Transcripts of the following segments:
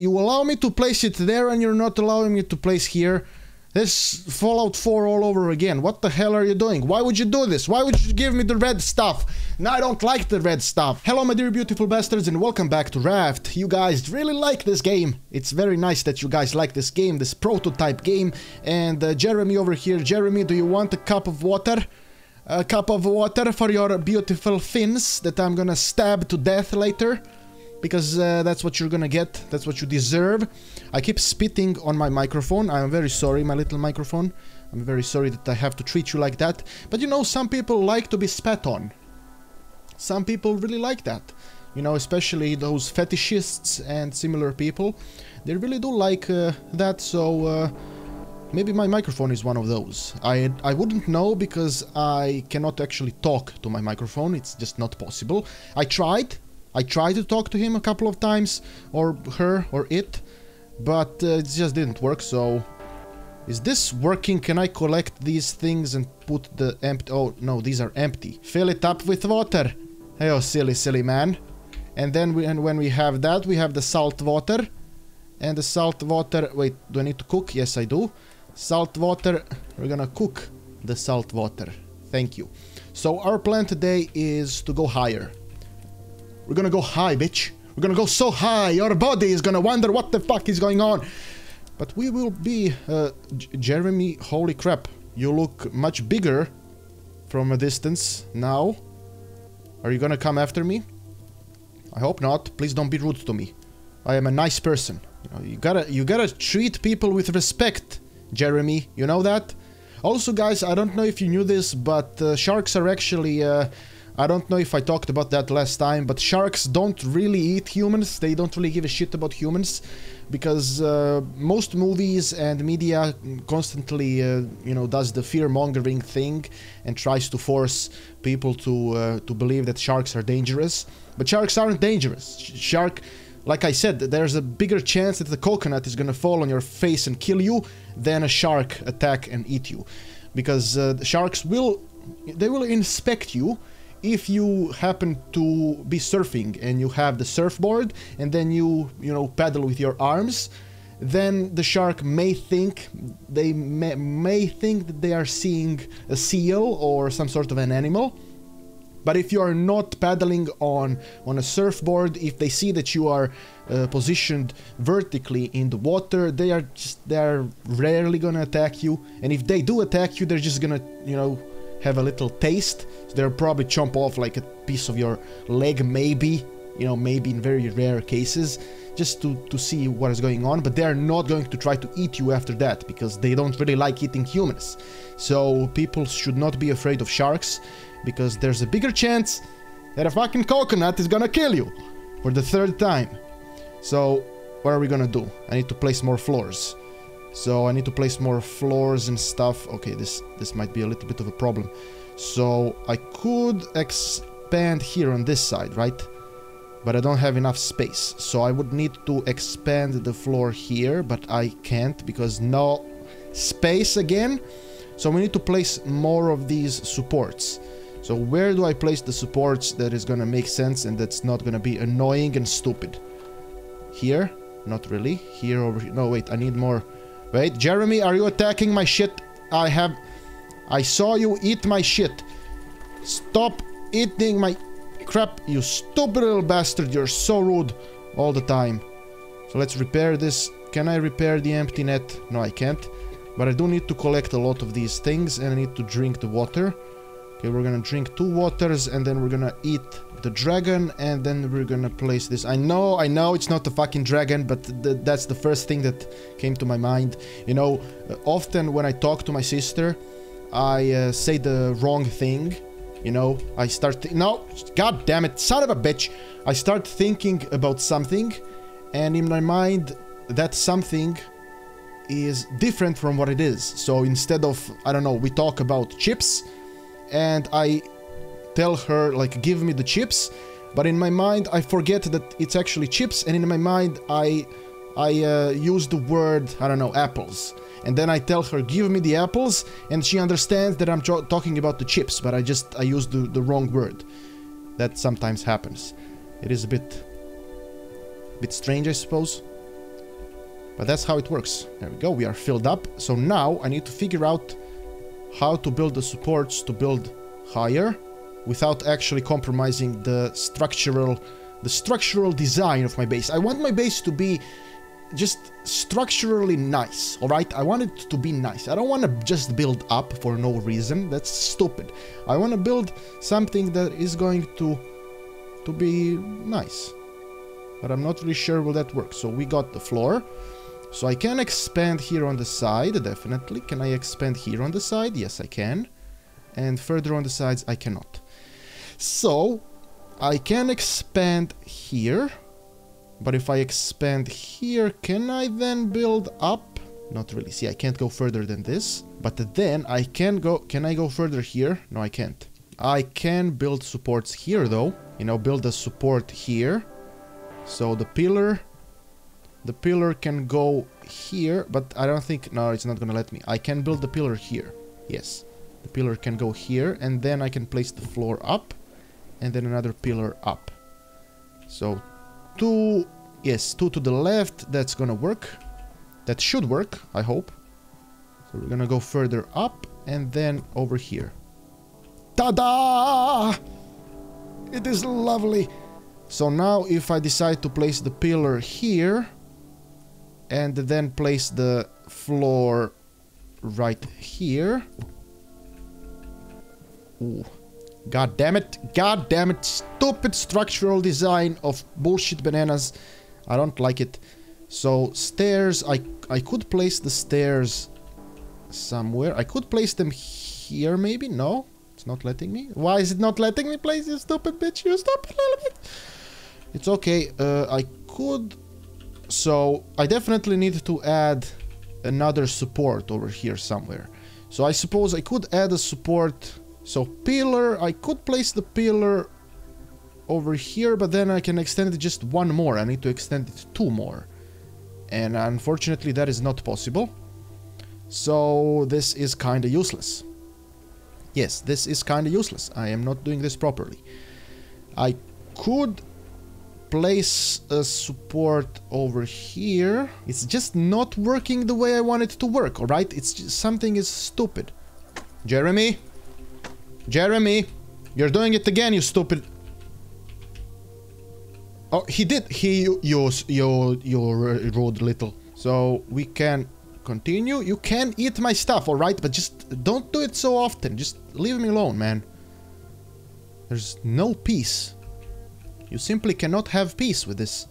You allow me to place it there and you're not allowing me to place here. This Fallout 4 all over again. What the hell are you doing? Why would you do this? Why would you give me the red stuff? No, I don't like the red stuff. Hello, my dear beautiful bastards, and welcome back to Raft. You guys really like this game. It's very nice that you guys like this game, this prototype game. And uh, Jeremy over here. Jeremy, do you want a cup of water? A cup of water for your beautiful fins that I'm gonna stab to death later? Because uh, that's what you're gonna get. That's what you deserve. I keep spitting on my microphone. I'm very sorry, my little microphone. I'm very sorry that I have to treat you like that. But you know, some people like to be spat on. Some people really like that. You know, especially those fetishists and similar people. They really do like uh, that, so... Uh, maybe my microphone is one of those. I, I wouldn't know because I cannot actually talk to my microphone. It's just not possible. I tried. I tried to talk to him a couple of times, or her, or it, but uh, it just didn't work, so... Is this working? Can I collect these things and put the empty... Oh, no, these are empty. Fill it up with water. Hey, oh, silly, silly man. And then we, and when we have that, we have the salt water. And the salt water... Wait, do I need to cook? Yes, I do. Salt water. We're gonna cook the salt water. Thank you. So our plan today is to go higher. We're gonna go high, bitch. We're gonna go so high, your body is gonna wonder what the fuck is going on. But we will be... Uh, Jeremy, holy crap. You look much bigger from a distance now. Are you gonna come after me? I hope not. Please don't be rude to me. I am a nice person. You, know, you gotta, you gotta treat people with respect, Jeremy. You know that? Also, guys, I don't know if you knew this, but uh, sharks are actually... Uh, I don't know if I talked about that last time, but sharks don't really eat humans. They don't really give a shit about humans because uh, most movies and media constantly, uh, you know, does the fear-mongering thing and tries to force people to uh, to believe that sharks are dangerous. But sharks aren't dangerous. Shark, like I said, there's a bigger chance that the coconut is gonna fall on your face and kill you than a shark attack and eat you, because uh, sharks will they will inspect you if you happen to be surfing and you have the surfboard and then you you know paddle with your arms then the shark may think they may, may think that they are seeing a seal or some sort of an animal but if you are not paddling on on a surfboard if they see that you are uh, positioned vertically in the water they are just they are rarely gonna attack you and if they do attack you they're just gonna you know have a little taste. They'll probably chomp off like a piece of your leg, maybe, you know, maybe in very rare cases, just to, to see what is going on. But they're not going to try to eat you after that, because they don't really like eating humans. So people should not be afraid of sharks, because there's a bigger chance that a fucking coconut is gonna kill you for the third time. So, what are we gonna do? I need to place more floors. So I need to place more floors and stuff. Okay, this, this might be a little bit of a problem. So I could expand here on this side, right? But I don't have enough space. So I would need to expand the floor here, but I can't because no space again. So we need to place more of these supports. So where do I place the supports that is gonna make sense and that's not gonna be annoying and stupid? Here? Not really. Here over here. No, wait, I need more Wait, Jeremy, are you attacking my shit? I have... I saw you eat my shit. Stop eating my crap, you stupid little bastard. You're so rude all the time. So let's repair this. Can I repair the empty net? No, I can't. But I do need to collect a lot of these things and I need to drink the water. Okay, we're gonna drink two waters and then we're gonna eat the dragon and then we're gonna place this. I know, I know it's not the fucking dragon, but th that's the first thing that came to my mind. You know, uh, often when I talk to my sister, I uh, say the wrong thing. You know, I start... No, god damn it, son of a bitch. I start thinking about something and in my mind that something is different from what it is. So instead of, I don't know, we talk about chips and I tell her like give me the chips but in my mind I forget that it's actually chips and in my mind I I uh, use the word I don't know apples and then I tell her give me the apples and she understands that I'm talking about the chips but I just I use the, the wrong word that sometimes happens it is a bit a bit strange I suppose But that's how it works. There we go, we are filled up. So now I need to figure out how to build the supports to build higher without actually compromising the structural the structural design of my base. I want my base to be just structurally nice, all right? I want it to be nice. I don't want to just build up for no reason. That's stupid. I want to build something that is going to to be nice. But I'm not really sure will that work. So we got the floor. So I can expand here on the side, definitely. Can I expand here on the side? Yes, I can. And further on the sides, I cannot. So, I can expand here. But if I expand here, can I then build up? Not really. See, I can't go further than this. But then I can go... Can I go further here? No, I can't. I can build supports here, though. You know, build a support here. So the pillar... The pillar can go here, but I don't think... No, it's not gonna let me. I can build the pillar here. Yes. The pillar can go here, and then I can place the floor up, and then another pillar up. So, two... Yes, two to the left, that's gonna work. That should work, I hope. So we're gonna go further up, and then over here. Ta-da! It is lovely. So now if I decide to place the pillar here and then place the floor right here. Ooh. God damn it. God damn it. Stupid structural design of bullshit bananas. I don't like it. So stairs, I, I could place the stairs somewhere. I could place them here maybe? No? It's not letting me. Why is it not letting me place, you stupid bitch? You stupid little bit. It's okay. Uh, I could... So, I definitely need to add another support over here somewhere. So I suppose I could add a support. So pillar, I could place the pillar over here, but then I can extend it just one more. I need to extend it two more. And unfortunately that is not possible. So this is kinda useless. Yes, this is kinda useless. I am not doing this properly. I could place a support over here. It's just not working the way I want it to work, alright? It's just, something is stupid. Jeremy? Jeremy? You're doing it again, you stupid... Oh, he did. He you you you rude little. So we can continue. You can eat my stuff, all right? But just don't do it so often. Just leave me alone, man. There's no peace. You simply cannot have peace with this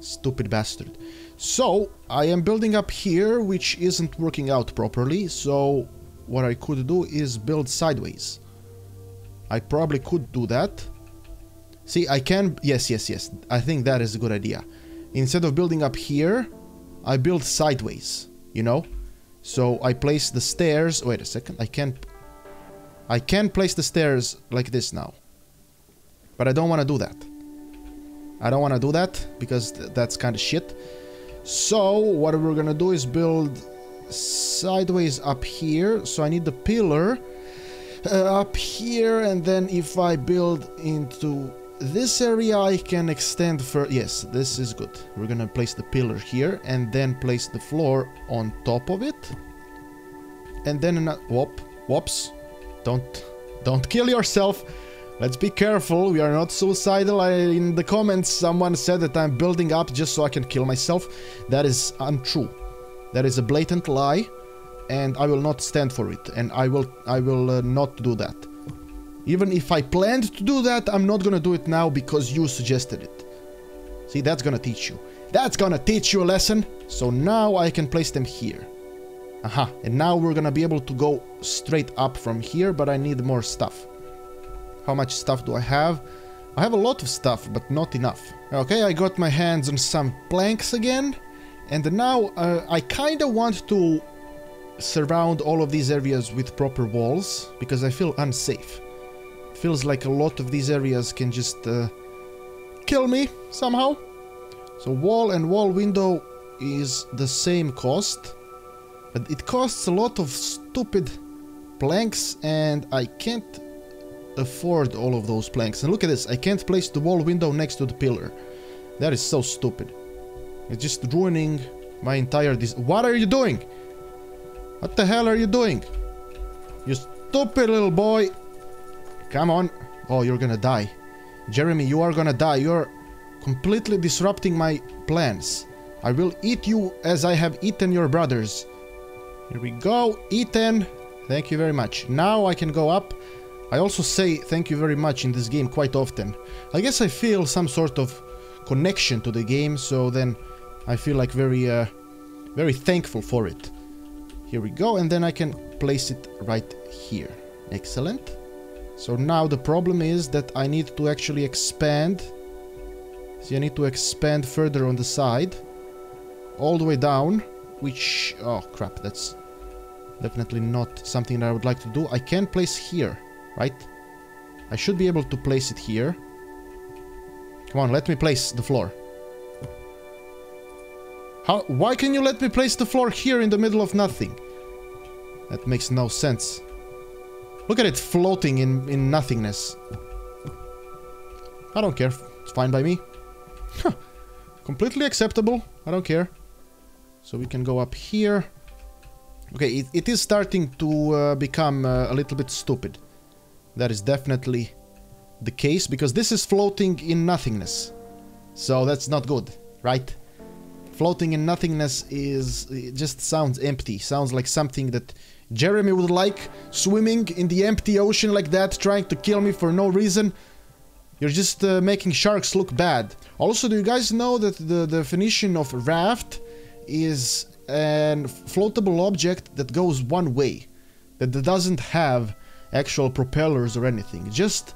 stupid bastard. So, I am building up here, which isn't working out properly. So, what I could do is build sideways. I probably could do that. See, I can... Yes, yes, yes. I think that is a good idea. Instead of building up here, I build sideways you know? So I place the stairs... Wait a second, I can't... I can place the stairs like this now. But I don't want to do that. I don't want to do that, because th that's kind of shit. So, what we're gonna do is build sideways up here. So I need the pillar uh, up here, and then if I build into this area I can extend for... Yes, this is good. We're gonna place the pillar here and then place the floor on top of it. And then another... Whoop. Whoops. Don't... Don't kill yourself. Let's be careful. We are not suicidal. I, in the comments, someone said that I'm building up just so I can kill myself. That is untrue. That is a blatant lie. And I will not stand for it. And I will, I will uh, not do that. Even if I planned to do that, I'm not gonna do it now because you suggested it. See, that's gonna teach you. That's gonna teach you a lesson. So now I can place them here. Aha, and now we're gonna be able to go straight up from here, but I need more stuff. How much stuff do I have? I have a lot of stuff, but not enough. Okay, I got my hands on some planks again. And now uh, I kinda want to surround all of these areas with proper walls, because I feel unsafe feels like a lot of these areas can just uh, kill me somehow. So wall and wall window is the same cost, but it costs a lot of stupid planks and I can't afford all of those planks. And look at this, I can't place the wall window next to the pillar. That is so stupid. It's just ruining my entire What are you doing? What the hell are you doing? You stupid little boy. Come on. Oh, you're gonna die. Jeremy, you are gonna die. You're completely disrupting my plans. I will eat you as I have eaten your brothers. Here we go. Eaten. Thank you very much. Now I can go up. I also say thank you very much in this game quite often. I guess I feel some sort of connection to the game, so then I feel like very, uh, very thankful for it. Here we go, and then I can place it right here. Excellent. So now the problem is that I need to actually expand. See, I need to expand further on the side. All the way down, which... Oh, crap, that's definitely not something that I would like to do. I can place here, right? I should be able to place it here. Come on, let me place the floor. How? Why can you let me place the floor here in the middle of nothing? That makes no sense. Look at it floating in, in nothingness. I don't care. It's fine by me. Huh. Completely acceptable. I don't care. So we can go up here. Okay, it, it is starting to uh, become uh, a little bit stupid. That is definitely the case, because this is floating in nothingness. So that's not good, right? Floating in nothingness is... just sounds empty. Sounds like something that Jeremy would like. Swimming in the empty ocean like that, trying to kill me for no reason. You're just uh, making sharks look bad. Also, do you guys know that the definition of raft is an floatable object that goes one way? That doesn't have actual propellers or anything. Just,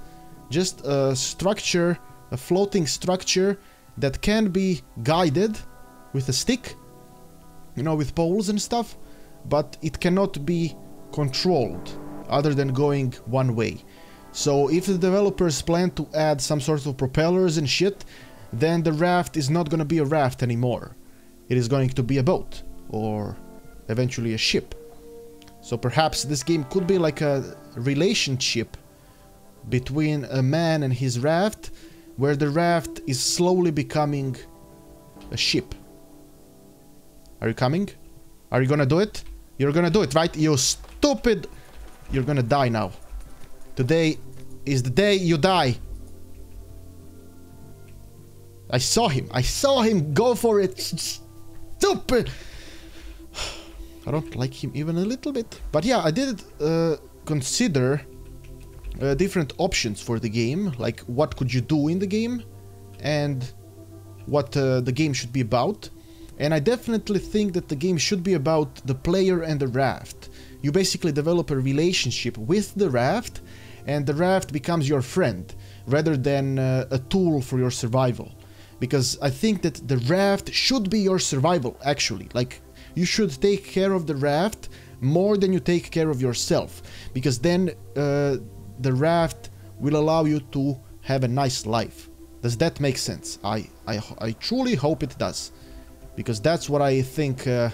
just a structure, a floating structure that can be guided with a stick, you know, with poles and stuff, but it cannot be controlled other than going one way. So if the developers plan to add some sort of propellers and shit, then the raft is not gonna be a raft anymore. It is going to be a boat, or eventually a ship. So perhaps this game could be like a relationship between a man and his raft, where the raft is slowly becoming a ship. Are you coming? Are you gonna do it? You're gonna do it, right? You stupid... You're gonna die now. Today is the day you die. I saw him. I saw him go for it. Stupid. I don't like him even a little bit. But yeah, I did uh, consider uh, different options for the game. Like what could you do in the game and what uh, the game should be about. And I definitely think that the game should be about the player and the raft. You basically develop a relationship with the raft and the raft becomes your friend rather than uh, a tool for your survival. Because I think that the raft should be your survival, actually. Like, you should take care of the raft more than you take care of yourself. Because then uh, the raft will allow you to have a nice life. Does that make sense? I, I, I truly hope it does. Because that's what I think uh,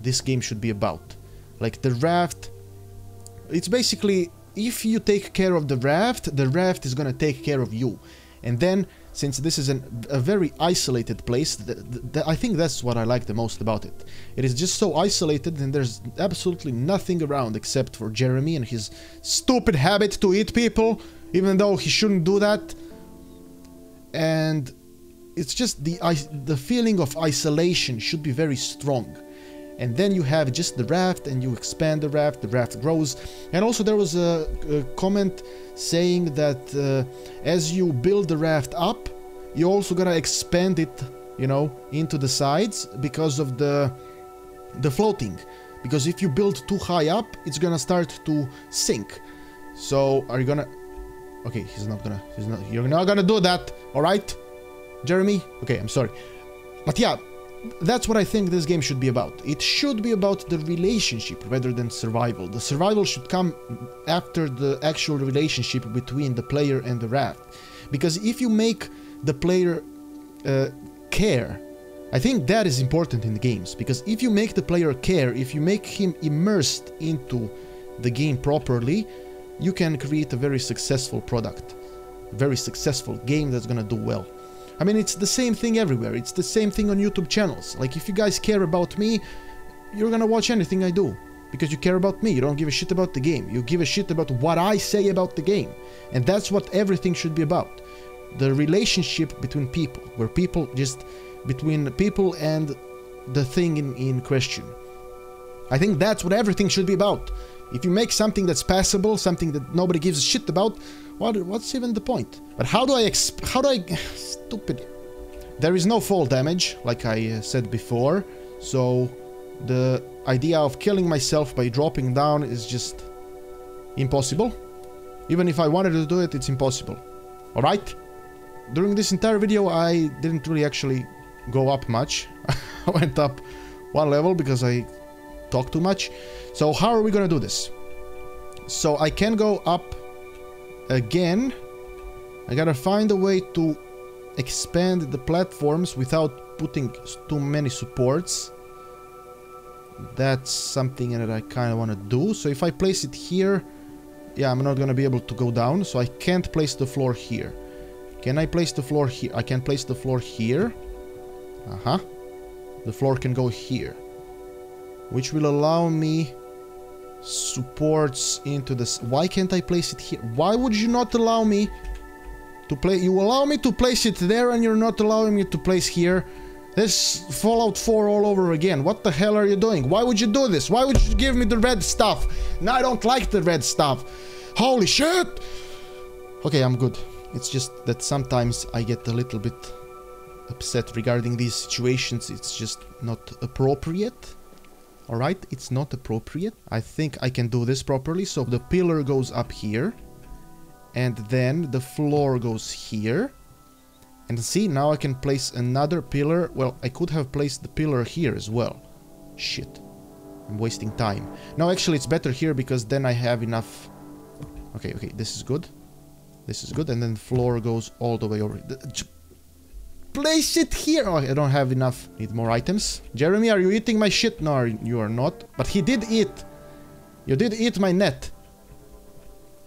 this game should be about. Like, the raft... It's basically if you take care of the raft, the raft is gonna take care of you. And then, since this is an, a very isolated place, I think that's what I like the most about it. It is just so isolated and there's absolutely nothing around except for Jeremy and his stupid habit to eat people, even though he shouldn't do that. And it's just the, the feeling of isolation should be very strong. And then you have just the raft and you expand the raft the raft grows. And also there was a, a comment saying that uh, as you build the raft up you also gotta expand it you know into the sides because of the the floating. Because if you build too high up it's gonna start to sink. So are you gonna okay he's not gonna he's not you're not gonna do that all right jeremy okay i'm sorry but yeah that's what I think this game should be about. It should be about the relationship rather than survival. The survival should come after the actual relationship between the player and the raft. Because if you make the player uh, care, I think that is important in the games. Because if you make the player care, if you make him immersed into the game properly, you can create a very successful product. A very successful game that's gonna do well. I mean, it's the same thing everywhere. It's the same thing on YouTube channels. Like, if you guys care about me, you're gonna watch anything I do. Because you care about me. You don't give a shit about the game. You give a shit about what I say about the game. And that's what everything should be about. The relationship between people. Where people just... Between people and the thing in, in question. I think that's what everything should be about. If you make something that's passable, something that nobody gives a shit about, what what's even the point? But how do I exp how do I stupid? There is no fall damage, like I uh, said before, so the idea of killing myself by dropping down is just impossible. Even if I wanted to do it, it's impossible. Alright? During this entire video, I didn't really actually go up much. I went up one level because I talk too much. So how are we gonna do this? So I can go up again. I gotta find a way to expand the platforms without putting too many supports. That's something that I kind of want to do. So if I place it here, yeah, I'm not gonna be able to go down. So I can't place the floor here. Can I place the floor here? I can place the floor here. Uh-huh. The floor can go here which will allow me supports into this. Why can't I place it here? Why would you not allow me to play? You allow me to place it there and you're not allowing me to place here. This Fallout 4 all over again. What the hell are you doing? Why would you do this? Why would you give me the red stuff? No, I don't like the red stuff. Holy shit! Okay, I'm good. It's just that sometimes I get a little bit upset regarding these situations. It's just not appropriate. Alright, it's not appropriate. I think I can do this properly. So the pillar goes up here. And then the floor goes here. And see, now I can place another pillar. Well, I could have placed the pillar here as well. Shit. I'm wasting time. No, actually, it's better here because then I have enough... Okay, okay, this is good. This is good. And then floor goes all the way over place it here. Oh, I don't have enough. Need more items. Jeremy, are you eating my shit? No, you are not. But he did eat. You did eat my net.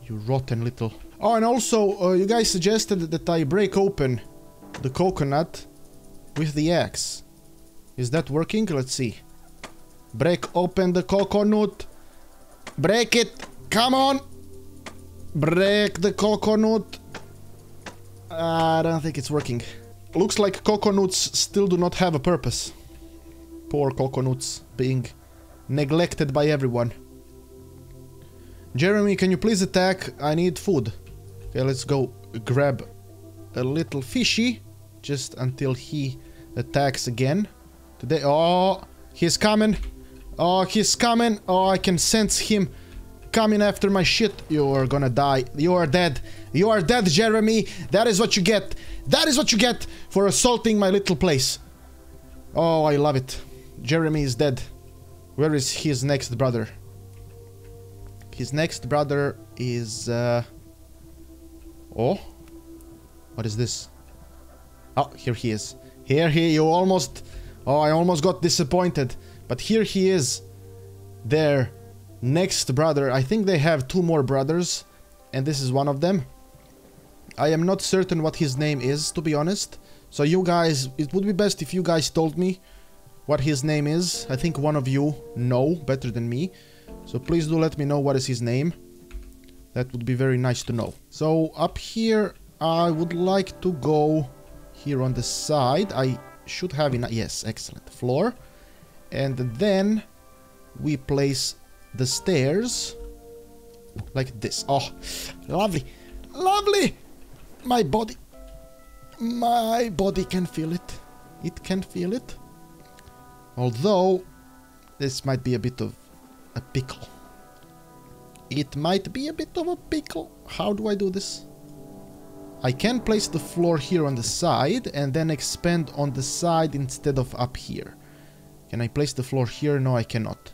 You rotten little... Oh, and also, uh, you guys suggested that I break open the coconut with the axe. Is that working? Let's see. Break open the coconut. Break it. Come on. Break the coconut. I don't think it's working. Looks like coconuts still do not have a purpose. Poor coconuts being neglected by everyone. Jeremy, can you please attack? I need food. Okay, let's go grab a little fishy. Just until he attacks again. Today, oh, he's coming. Oh, he's coming. Oh, I can sense him coming after my shit. You're gonna die. You are dead. You are dead, Jeremy. That is what you get. That is what you get for assaulting my little place. Oh, I love it. Jeremy is dead. Where is his next brother? His next brother is... Uh... Oh? What is this? Oh, here he is. Here he, you almost... Oh, I almost got disappointed. But here he is. Their next brother. I think they have two more brothers. And this is one of them. I am not certain what his name is, to be honest. So you guys, it would be best if you guys told me what his name is. I think one of you know better than me. So please do let me know what is his name. That would be very nice to know. So up here, I would like to go here on the side. I should have enough. Yes, excellent. Floor. And then we place the stairs like this. Oh, lovely. Lovely. My body my body can feel it. It can feel it. Although this might be a bit of a pickle. It might be a bit of a pickle. How do I do this? I can place the floor here on the side and then expand on the side instead of up here. Can I place the floor here? No I cannot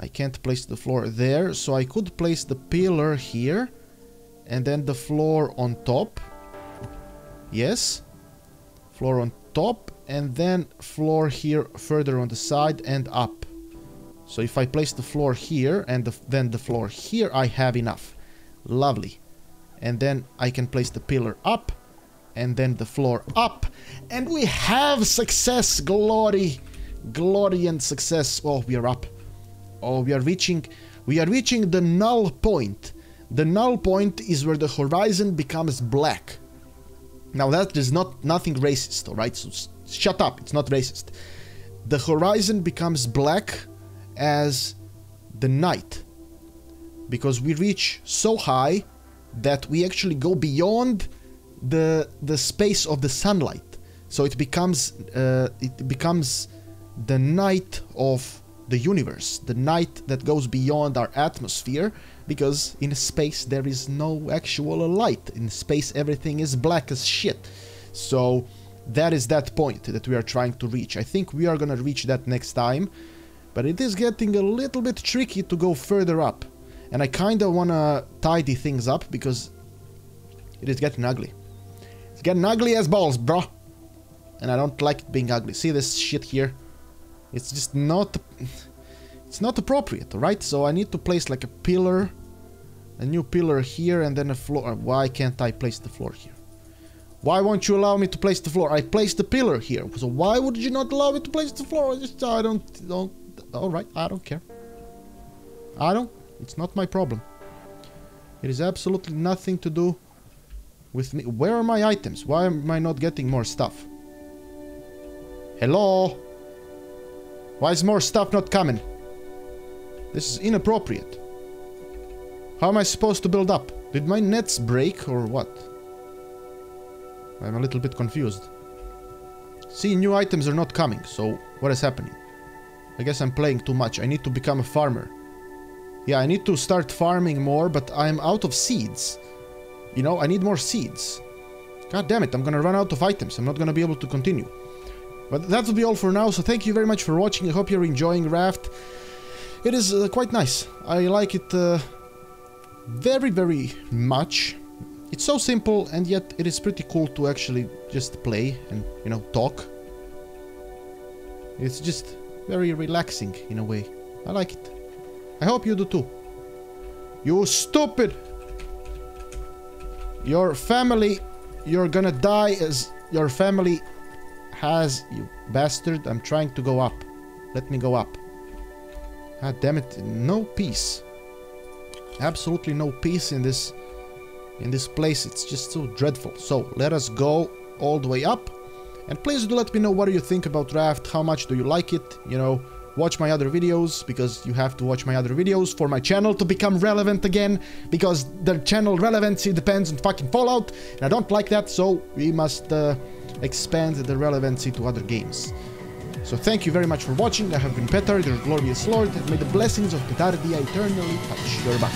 I can't place the floor there so I could place the pillar here and then the floor on top. Yes. Floor on top and then floor here further on the side and up. So if I place the floor here and the, then the floor here, I have enough. Lovely. And then I can place the pillar up and then the floor up. And we have success, glory, glory and success. Oh, we are up. Oh, we are reaching, we are reaching the null point. The null point is where the horizon becomes black. Now that is not nothing racist, alright? So shut up, it's not racist. The horizon becomes black as the night. Because we reach so high that we actually go beyond the the space of the sunlight. So it becomes uh, it becomes the night of the universe, the night that goes beyond our atmosphere, because in space there is no actual light. In space everything is black as shit. So that is that point that we are trying to reach. I think we are gonna reach that next time, but it is getting a little bit tricky to go further up. And I kinda wanna tidy things up because it is getting ugly. It's getting ugly as balls, bro. And I don't like it being ugly. See this shit here? It's just not... It's not appropriate, right? So I need to place like a pillar, a new pillar here, and then a floor. Uh, why can't I place the floor here? Why won't you allow me to place the floor? I placed the pillar here. So why would you not allow me to place the floor? I just, I don't, don't, alright, I don't care. I don't, it's not my problem. It is absolutely nothing to do with me. Where are my items? Why am I not getting more stuff? Hello? Why is more stuff not coming? This is inappropriate. How am I supposed to build up? Did my nets break or what? I'm a little bit confused. See, new items are not coming, so what is happening? I guess I'm playing too much. I need to become a farmer. Yeah, I need to start farming more, but I'm out of seeds. You know, I need more seeds. God damn it, I'm gonna run out of items. I'm not gonna be able to continue. But that will be all for now, so thank you very much for watching. I hope you're enjoying Raft. It is uh, quite nice. I like it uh, very, very much. It's so simple, and yet it is pretty cool to actually just play and, you know, talk. It's just very relaxing in a way. I like it. I hope you do too. You stupid! Your family, you're gonna die as your family has, you bastard. I'm trying to go up. Let me go up. God damn it, no peace. Absolutely no peace in this in this place. It's just so dreadful. So let us go all the way up. And please do let me know what you think about Raft, how much do you like it, you know, watch my other videos, because you have to watch my other videos for my channel to become relevant again, because the channel relevancy depends on fucking Fallout, and I don't like that, so we must uh, expand the relevancy to other games. So thank you very much for watching, I have been Petard, your glorious lord, and may the blessings of Petardia eternally touch your back.